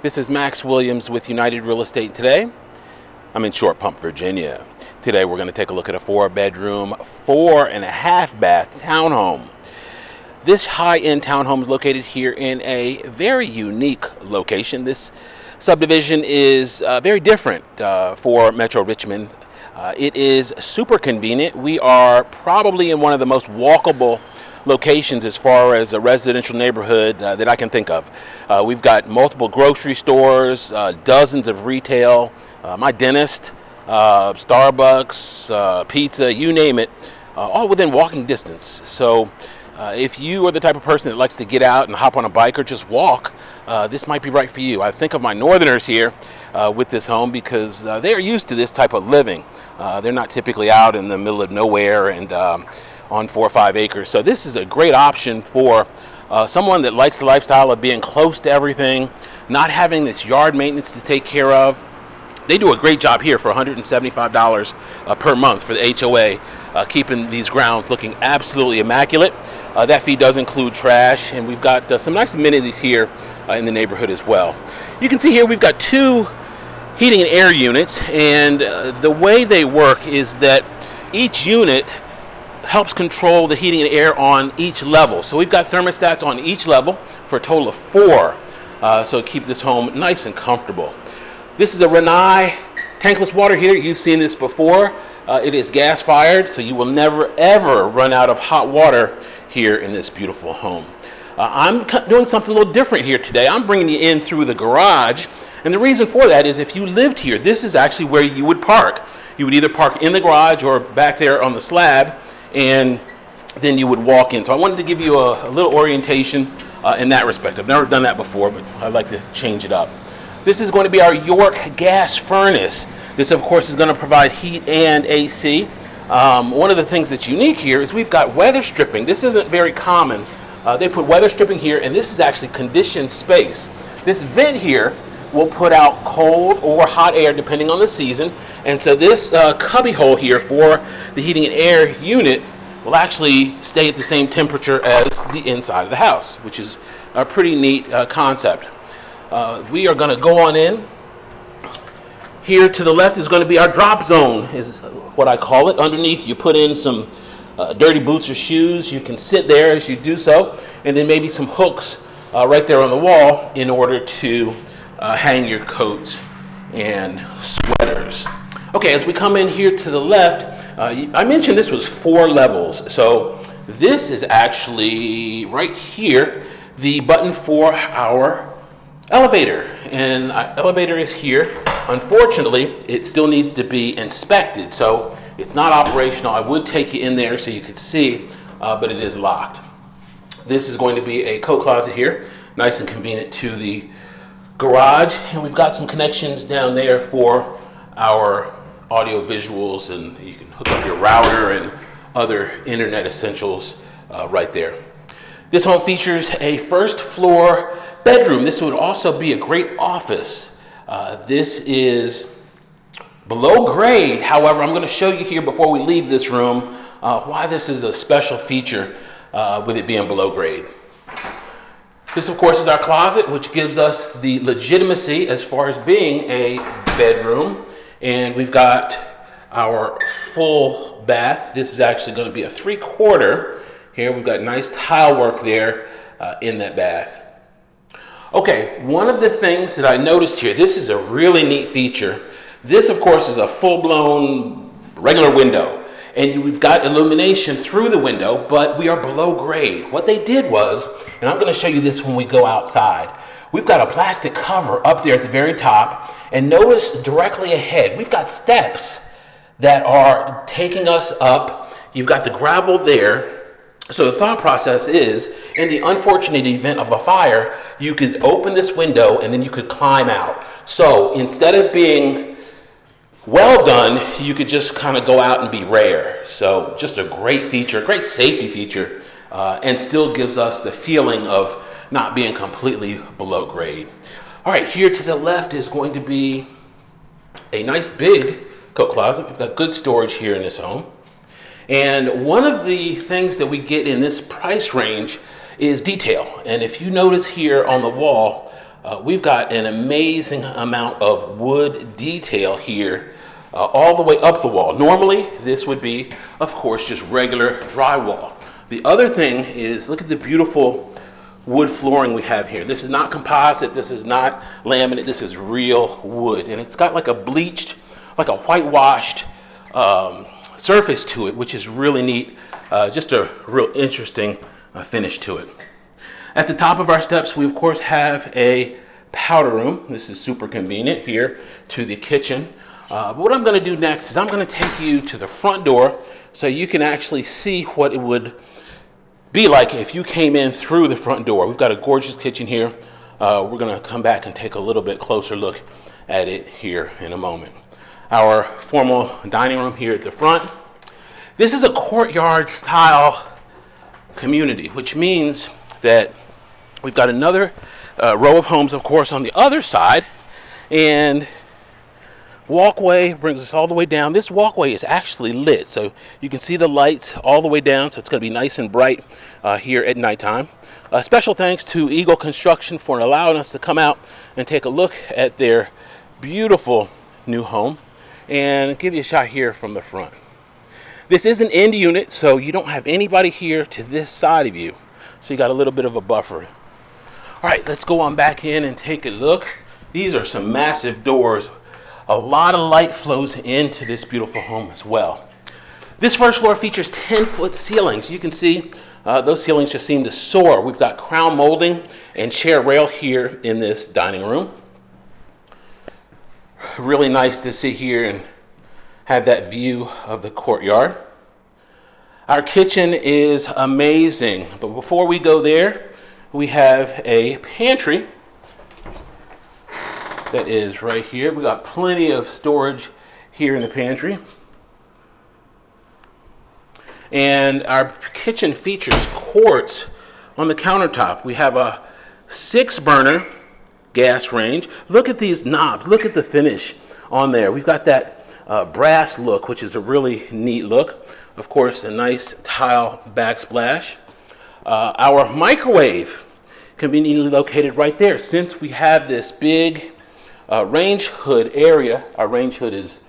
This is Max Williams with United Real Estate today. I'm in Short Pump, Virginia. Today we're going to take a look at a four bedroom, four and a half bath townhome. This high end townhome is located here in a very unique location. This subdivision is uh, very different uh, for Metro Richmond. Uh, it is super convenient. We are probably in one of the most walkable locations as far as a residential neighborhood uh, that I can think of. Uh, we've got multiple grocery stores, uh, dozens of retail, uh, my dentist, uh, Starbucks, pizza, you name it, all within walking distance. So if you are the type of person that likes to get out and hop on a bike or just walk, this might be right for you. I think of my northerners here with this home because they are used to this type of living. they're not typically out in the middle of nowhere and um, on four or five acres. So this is a great option for uh, someone that likes the lifestyle of being close to everything, not having this yard maintenance to take care of. They do a great job here for $175 uh, per month for the HOA, uh, keeping these grounds looking absolutely immaculate. Uh, that fee does include trash, and we've got uh, some nice amenities here uh, in the neighborhood as well. You can see here we've got two heating and air units, and the way they work is that each unit helps control the heating and air on each level. So we've got thermostats on each level for a total of four. Uh, so keep this home nice and comfortable. This is a Rinnai tankless water heater. You've seen this before. Uh, it is gas fired, so you will never ever run out of hot water here in this beautiful home. Uh, I'm doing something a little different here today. I'm bringing you in through the garage. And the reason for that is if you lived here, this is actually where you would park. You would either park in the garage or back there on the slab and then you would walk in. So I wanted to give you a, a little orientation uh, in that respect. I've never done that before, but I'd like to change it up. This is going to be our York gas furnace. This, of course, is going to provide heat and AC. Um, one of the things that's unique here is we've got weather stripping. This isn't very common. Uh, they put weather stripping here, and this is actually conditioned space. This vent here will put out cold or hot air depending on the season. And so this uh, cubby hole here for the heating and air unit will actually stay at the same temperature as the inside of the house, which is a pretty neat uh, concept. Uh, we are going to go on in. Here to the left is going to be our drop zone, is what I call it. Underneath, you put in some uh, dirty boots or shoes. You can sit there as you do so, and then maybe some hooks uh, right there on the wall in order to uh, hang your coats and sweaters. Okay, as we come in here to the left, uh, I mentioned this was four levels. So this is actually right here, the button for our elevator. And our elevator is here. Unfortunately, it still needs to be inspected. So it's not operational. I would take you in there so you could see, uh, but it is locked. This is going to be a coat closet here, nice and convenient to the garage and we've got some connections down there for our audio visuals and you can hook up your router and other internet essentials uh, right there. This home features a first floor bedroom. This would also be a great office. Uh, this is below grade. However, I'm going to show you here before we leave this room uh, why this is a special feature uh, with it being below grade. This, of course, is our closet, which gives us the legitimacy as far as being a bedroom. And we've got our full bath. This is actually going to be a three quarter. Here we've got nice tile work there uh, in that bath. Okay, one of the things that I noticed here, this is a really neat feature. This, of course, is a full blown regular window and we've got illumination through the window, but we are below grade. What they did was, and I'm going to show you this when we go outside, we've got a plastic cover up there at the very top, and notice directly ahead, we've got steps that are taking us up. You've got the gravel there. So the thought process is, in the unfortunate event of a fire, you could open this window and then you could climb out. So instead of being well done, you could just kind of go out and be rare. So just a great feature, great safety feature, uh, and still gives us the feeling of not being completely below grade. All right, here to the left is going to be a nice big coat closet. We've got good storage here in this home. And one of the things that we get in this price range is detail. And if you notice here on the wall, Uh, we've got an amazing amount of wood detail here uh, all the way up the wall. Normally, this would be, of course, just regular drywall. The other thing is, look at the beautiful wood flooring we have here. This is not composite, this is not laminate, this is real wood. And it's got like a bleached, like a whitewashed um, surface to it, which is really neat. Uh, just a real interesting uh, finish to it. At the top of our steps, we of course have a powder room. This is super convenient here to the kitchen. Uh, but what I'm going to do next is I'm going to take you to the front door so you can actually see what it would be like if you came in through the front door. We've got a gorgeous kitchen here. Uh, we're going to come back and take a little bit closer look at it here in a moment. Our formal dining room here at the front. This is a courtyard style community, which means that we've got another uh, row of homes, of course, on the other side. And walkway brings us all the way down. This walkway is actually lit, so you can see the lights all the way down, so it's going to be nice and bright uh, here at nighttime. Uh, special thanks to Eagle Construction for allowing us to come out and take a look at their beautiful new home and give you a shot here from the front. This is an end unit, so you don't have anybody here to this side of you, so you got a little bit of a buffer. All right, let's go on back in and take a look. These are some massive doors a lot of light flows into this beautiful home as well. This first floor features 10 foot ceilings. You can see uh, those ceilings just seem to soar. We've got crown molding and chair rail here in this dining room. Really nice to sit here and have that view of the courtyard. Our kitchen is amazing, but before we go there, we have a pantry that is right here. We got plenty of storage here in the pantry. And our kitchen features quartz on the countertop. We have a six burner gas range. Look at these knobs. Look at the finish on there. We've got that uh, brass look, which is a really neat look. Of course, a nice tile backsplash. Uh, our microwave conveniently located right there. Since we have this big uh, range hood area, our range hood is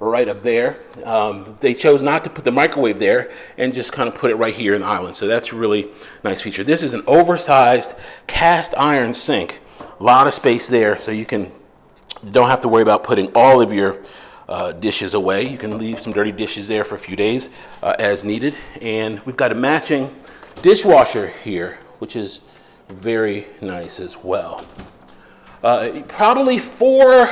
right up there. Um, they chose not to put the microwave there and just kind of put it right here in the island. So that's a really nice feature. This is an oversized cast iron sink. A lot of space there so you can don't have to worry about putting all of your uh, dishes away. You can leave some dirty dishes there for a few days uh, as needed. And we've got a matching dishwasher here, which is very nice as well. Uh, probably four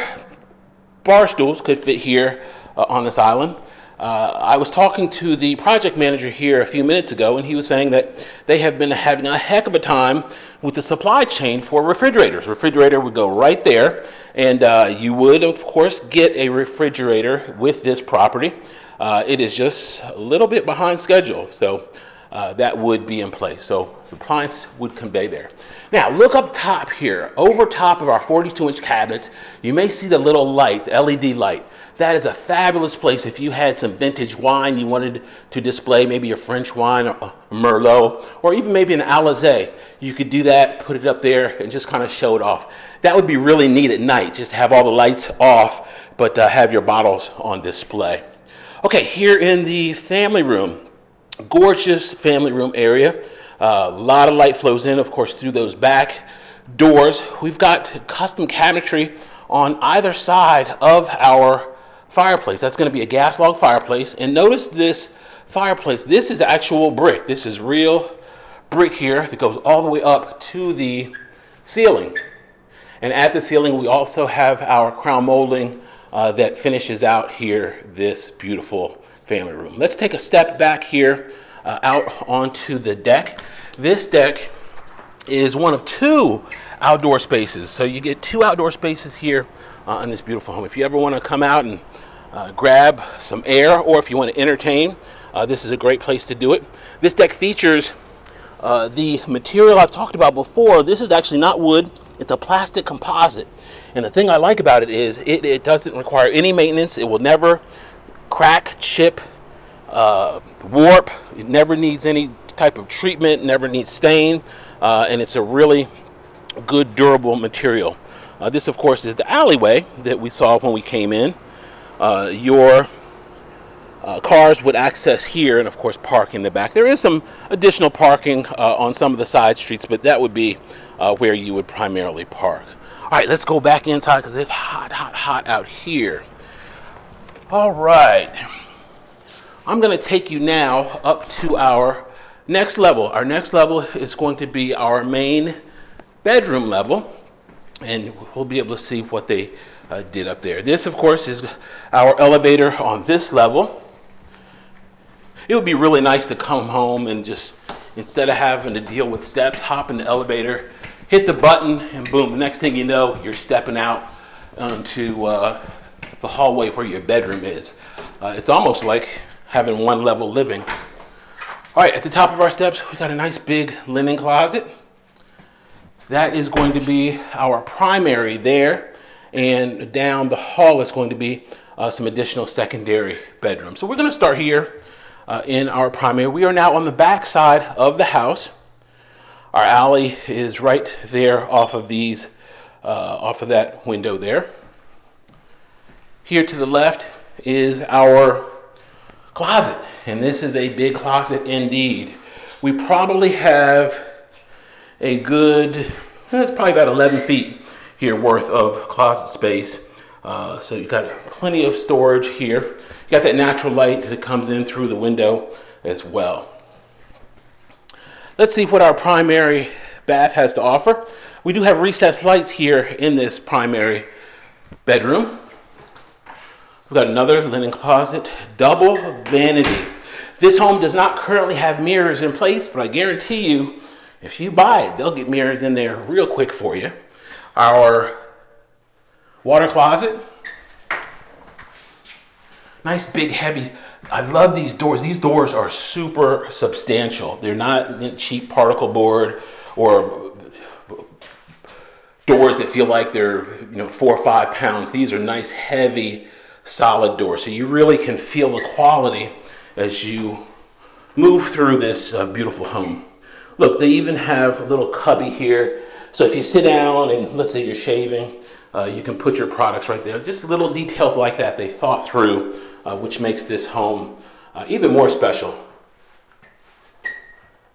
bar stools could fit here uh, on this island. Uh, I was talking to the project manager here a few minutes ago, and he was saying that they have been having a heck of a time with the supply chain for refrigerators. Refrigerator would go right there, and uh, you would, of course, get a refrigerator with this property. Uh, it is just a little bit behind schedule, so uh, that would be in place. So the appliance would convey there. Now look up top here, over top of our 42 inch cabinets, you may see the little light, the LED light. That is a fabulous place if you had some vintage wine you wanted to display, maybe a French wine, or a Merlot, or even maybe an Alizé. You could do that, put it up there, and just kind of show it off. That would be really neat at night, just have all the lights off, but uh, have your bottles on display. Okay, here in the family room, gorgeous family room area. Uh, a lot of light flows in, of course, through those back doors. We've got custom cabinetry on either side of our fireplace. That's going to be a gas log fireplace. And notice this fireplace. This is actual brick. This is real brick here that goes all the way up to the ceiling. And at the ceiling, we also have our crown molding uh, that finishes out here this beautiful family room. Let's take a step back here uh, out onto the deck. This deck is one of two outdoor spaces. So you get two outdoor spaces here uh, in this beautiful home. If you ever want to come out and uh, grab some air or if you want to entertain, uh, this is a great place to do it. This deck features uh, the material I've talked about before. This is actually not wood, it's a plastic composite. And the thing I like about it is it, it doesn't require any maintenance. It will never crack, chip, uh, warp. It never needs any type of treatment, never needs stain, uh, and it's a really good durable material. Uh, this, of course, is the alleyway that we saw when we came in. Uh, your uh, cars would access here and, of course, park in the back. There is some additional parking uh, on some of the side streets, but that would be where you would primarily park. All right, let's go back inside because it's hot, hot, hot out here. All right. I'm going to take you now up to our next level. Our next level is going to be our main bedroom level and we'll be able to see what they uh, did up there. This, of course, is our elevator on this level. It would be really nice to come home and just, instead of having to deal with steps, hop in the elevator, hit the button, and boom, the next thing you know, you're stepping out onto uh, the hallway where your bedroom is. Uh, it's almost like having one level living. All right, at the top of our steps, we got a nice big linen closet. That is going to be our primary there. And down the hall is going to be uh, some additional secondary bedrooms. So we're going to start here uh, in our primary. We are now on the back side of the house. Our alley is right there off of these, uh, off of that window there. Here to the left is our closet. And this is a big closet indeed. We probably have a good, eh, it's probably about 11 feet here worth of closet space. Uh, so you've got plenty of storage here. You got that natural light that comes in through the window as well. Let's see what our primary bath has to offer. We do have recessed lights here in this primary bedroom. We've got another linen closet, double vanity. This home does not currently have mirrors in place, but I guarantee you if you buy it, they'll get mirrors in there real quick for you. Our water closet. Nice big heavy. I love these doors. These doors are super substantial. They're not cheap particle board or doors that feel like they're you know four or five pounds. These are nice heavy solid door. So you really can feel the quality as you move through this uh, beautiful home. Look, they even have a little cubby here. So if you sit down and let's say you're shaving, uh, you can put your products right there. Just little details like that they thought through, uh, which makes this home uh, even more special.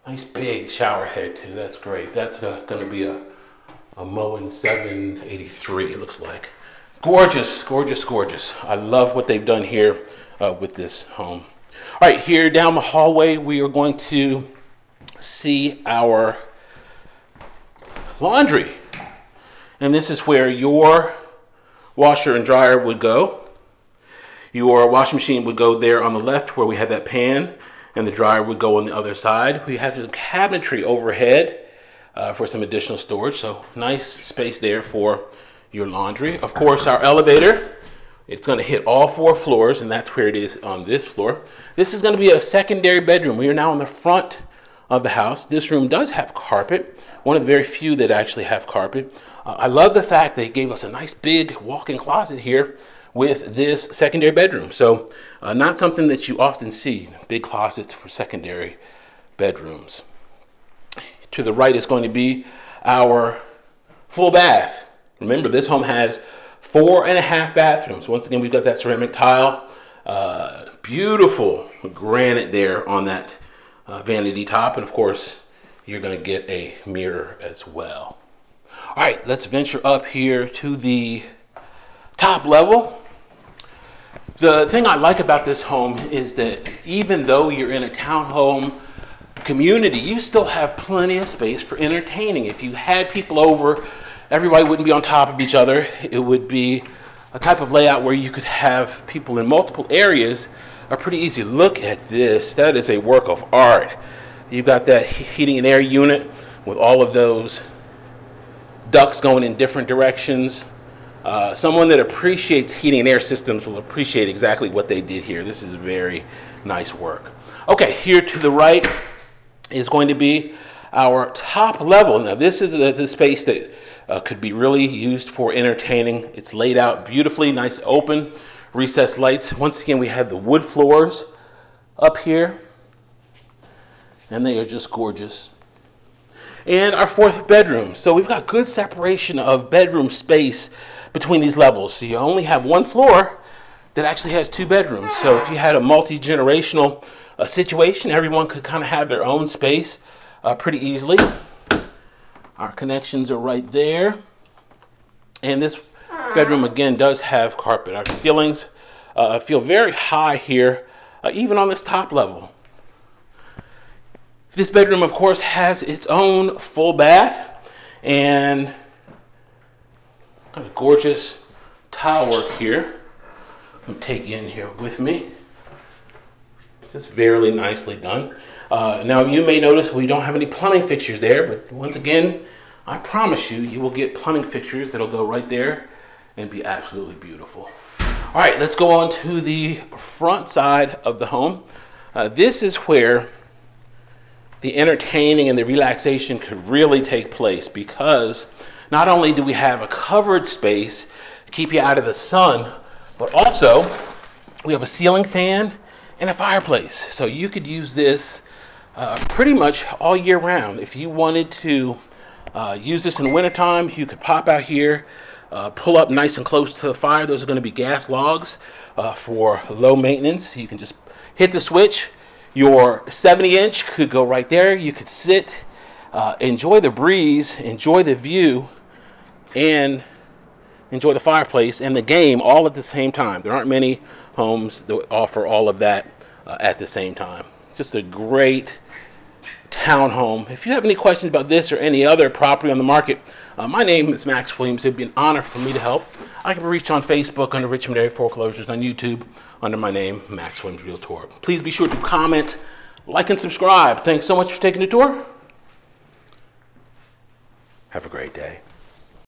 Nice big shower head too, that's great. That's uh, gonna be a, a Moen 783, it looks like. Gorgeous, gorgeous, gorgeous. I love what they've done here uh, with this home. All right, here down the hallway, we are going to see our laundry. And this is where your washer and dryer would go. Your washing machine would go there on the left where we have that pan, and the dryer would go on the other side. We have the cabinetry overhead uh, for some additional storage, so nice space there for your laundry. Of course, our elevator, it's going to hit all four floors, and that's where it is on this floor. This is going to be a secondary bedroom. We are now on the front of the house. This room does have carpet, one of the very few that actually have carpet. Uh, I love the fact they gave us a nice big walk-in closet here with this secondary bedroom. So uh, not something that you often see, big closets for secondary bedrooms. To the right is going to be our full bath. Remember, this home has four and a half bathrooms. Once again, we've got that ceramic tile. Uh, beautiful granite there on that uh, vanity top. And of course, you're going to get a mirror as well. All right, let's venture up here to the top level. The thing I like about this home is that even though you're in a townhome community, you still have plenty of space for entertaining. If you had people over, everybody wouldn't be on top of each other. It would be a type of layout where you could have people in multiple areas are pretty easy. Look at this. That is a work of art. You've got that heating and air unit with all of those ducts going in different directions. Uh, someone that appreciates heating and air systems will appreciate exactly what they did here. This is very nice work. Okay, here to the right is going to be our top level. Now this is the, the space that uh, could be really used for entertaining. It's laid out beautifully, nice open recessed lights. Once again, we have the wood floors up here, and they are just gorgeous. and our fourth bedroom. So we've got good separation of bedroom space between these levels. So you only have one floor that actually has two bedrooms. So if you had a multi-generational uh, situation, everyone could kind of have their own space uh, pretty easily. Our connections are right there. And this bedroom again does have carpet. Our ceilings uh, feel very high here, uh, even on this top level. This bedroom, of course, has its own full bath and a gorgeous tile work here. I'm take in here with me. Just very nicely done. Uh, now you may notice we don't have any plumbing fixtures there, but once again, I promise you, you will get plumbing fixtures that'll go right there and be absolutely beautiful. All right, let's go on to the front side of the home. Uh, this is where the entertaining and the relaxation could really take place because not only do we have a covered space to keep you out of the sun, but also we have a ceiling fan and a fireplace. So you could use this uh, pretty much all year round. If you wanted to uh, use this in wintertime, you could pop out here, uh, pull up nice and close to the fire. Those are going to be gas logs uh, for low maintenance. You can just hit the switch, your 70 inch could go right there. You could sit, uh, enjoy the breeze, enjoy the view, and enjoy the fireplace and the game all at the same time. There aren't many homes that offer all of that uh, at the same time. Just a great townhome. If you have any questions about this or any other property on the market, uh, my name is Max Williams. It'd be an honor for me to help. I can be reached on Facebook under Richmond Area Foreclosures, on YouTube under my name, Max Williams Realtor. Please be sure to comment, like, and subscribe. Thanks so much for taking the tour. Have a great day.